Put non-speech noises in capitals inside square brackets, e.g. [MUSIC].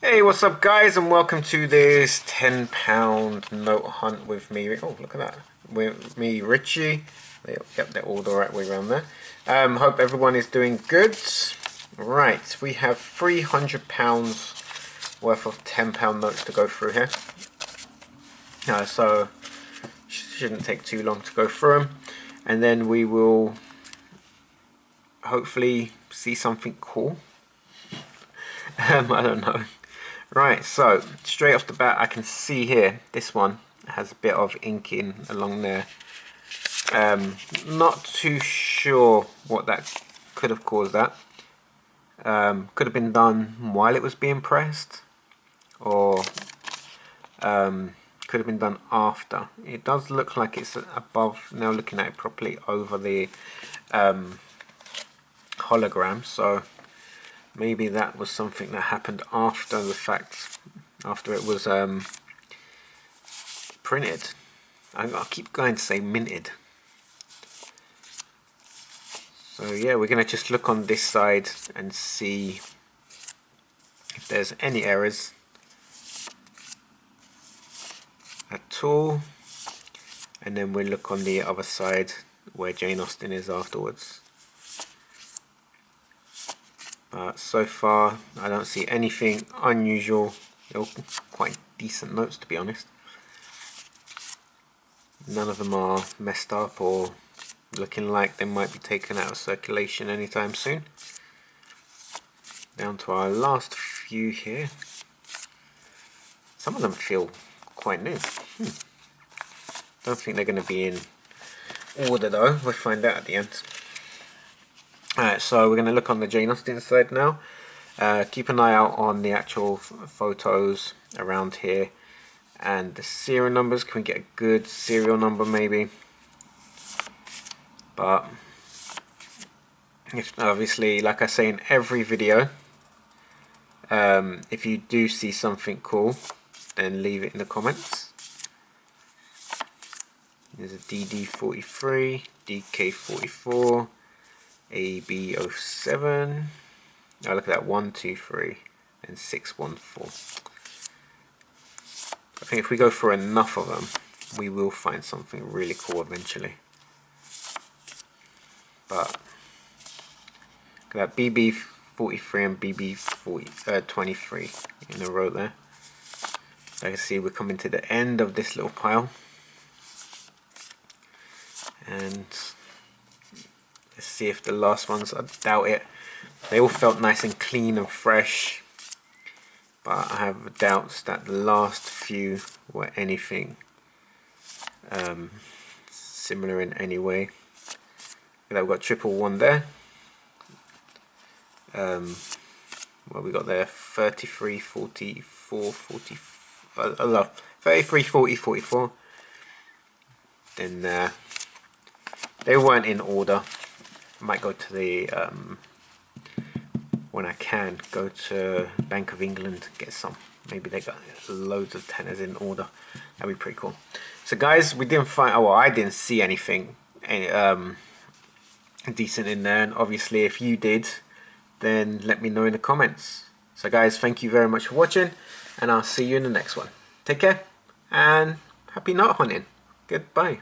Hey, what's up guys and welcome to this 10 pound note hunt with me. Oh, look at that. With me, Richie. Yep, they're all the right way around there. Um, hope everyone is doing good. Right, we have 300 pounds worth of 10 pound notes to go through here. Uh, so, shouldn't take too long to go through them. And then we will hopefully see something cool. [LAUGHS] um, I don't know. Right, so straight off the bat I can see here, this one has a bit of inking along there. Um, not too sure what that could have caused that. Um, could have been done while it was being pressed or um, could have been done after. It does look like it's above, now looking at it properly, over the um, hologram. So maybe that was something that happened after the fact, after it was um, printed. I, will keep going to say minted. So yeah, we're going to just look on this side and see if there's any errors at all. And then we'll look on the other side where Jane Austen is afterwards. But so far, I don't see anything unusual. They're all quite decent notes, to be honest. None of them are messed up or looking like they might be taken out of circulation anytime soon. Down to our last few here. Some of them feel quite new. Hmm. Don't think they're going to be in order though. We'll find out at the end. Alright, so we're going to look on the Jane Austen side now. Uh, keep an eye out on the actual photos around here and the serial numbers. Can we get a good serial number maybe? But obviously, like I say in every video, um, if you do see something cool, then leave it in the comments. There's a DD43, DK44, AB07. Oh, look at that. 1, 2, 3, and 6, 1, 4. I think if we go for enough of them, we will find something really cool eventually. But, look at that. BB43 and BB40, uh, 23 in a row there. I can see we're coming to the end of this little pile. And see if the last ones, I doubt it. They all felt nice and clean and fresh. But I have doubts that the last few were anything um, similar in any way. We've got triple one there. Um, what we got there? 33, 44, 40, uh, 33, 40, 44. Then uh, they weren't in order. I might go to the um, when I can go to Bank of England get some. Maybe they got loads of tenners in order. That'd be pretty cool. So guys we didn't find oh well I didn't see anything any, um, decent in there. And obviously if you did then let me know in the comments. So guys thank you very much for watching and I'll see you in the next one. Take care and happy night hunting. Goodbye